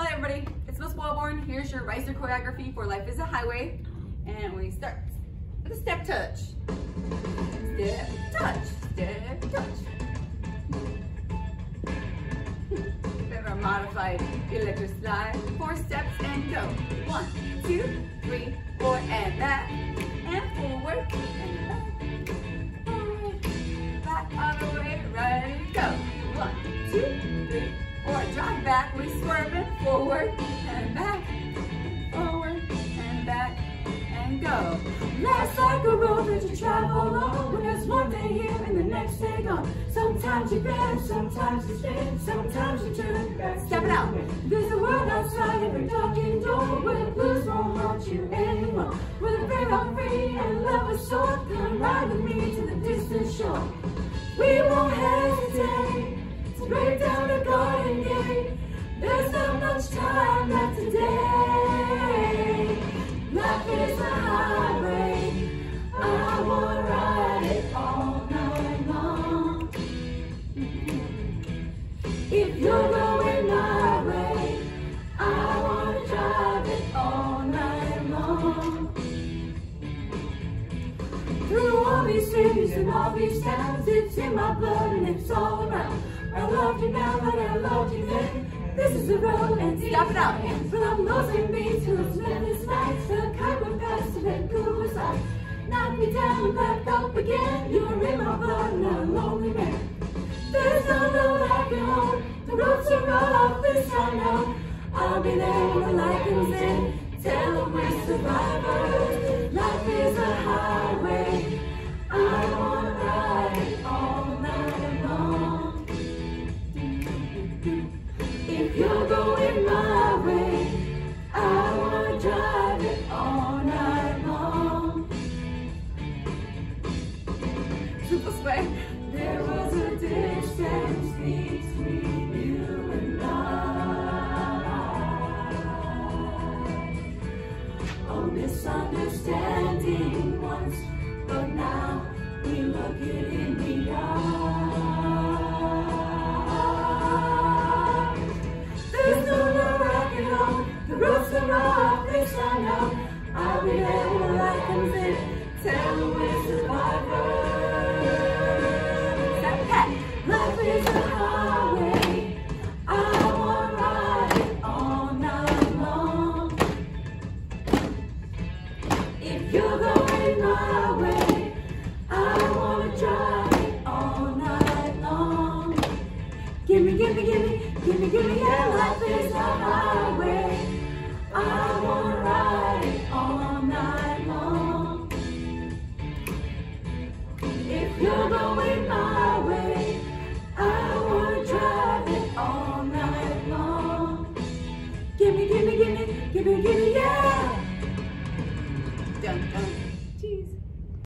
Hello everybody, it's Miss Wellborn. Here's your riser choreography for Life is a Highway. And we start with a step touch. Step touch, step touch. Of modified electric slide. Four steps and go. One, two, A road that you travel on. When there's one day here and the next day gone. Sometimes you bend, sometimes you spin Sometimes you turn back Step it out. There's a world outside every darkened door. Where the blues won't haunt you anymore Where the brave are free and love is sure Come ride with me to the distant shore. We won't hesitate To break down the garden gate. There's not much time Cities and all these towns, it's in my blood and it's all around. I love you now, but I loved you then. This is the road and Step it out. From Mozambique to those Memphis nights, the Khyber Pass to Vancouver's eyes. Knock me down and back up again. You're in my blood and I'm a lonely man. There's no road I can home. The roads are rough, this I know. I'll be there when the light comes in. Tell them we're survivors. Misunderstanding once, but now we look it in the eye. There's no love I can hold. The roads are rough, this I know. I'll be there when the light comes in. Tell them we're survivors. Gimme, gimme, gimme, gimme, gimme, yeah, life is a highway. I wanna ride it all night long. If you're going my way, I wanna drive it all night long. Gimme, gimme, gimme, gimme, gimme,